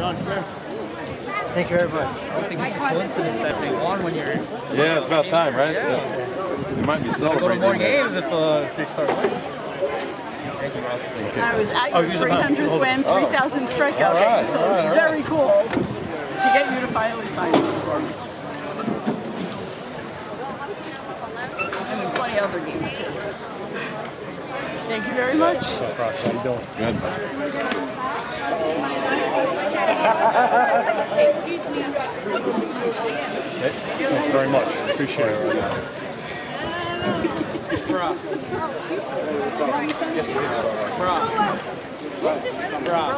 John, come here. Thank you very much. I think it's a coincidence that they won when you're Yeah, it's about time, right? Yeah. They might be celebrating. go to more games if, uh, if they start winning. Thank. I was at Oh, your use 300th Hold win, it. 3,000 strikeout All right, game, so all it's right, very cool to get you to finally sign up for me. And in plenty other games too. Thank you very much. How you doing? Good. Excuse me. Thank you very much. Appreciate it. Rob. Yes, it is. Rob. Rob.